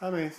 Hallå? Amis,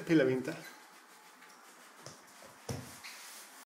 får se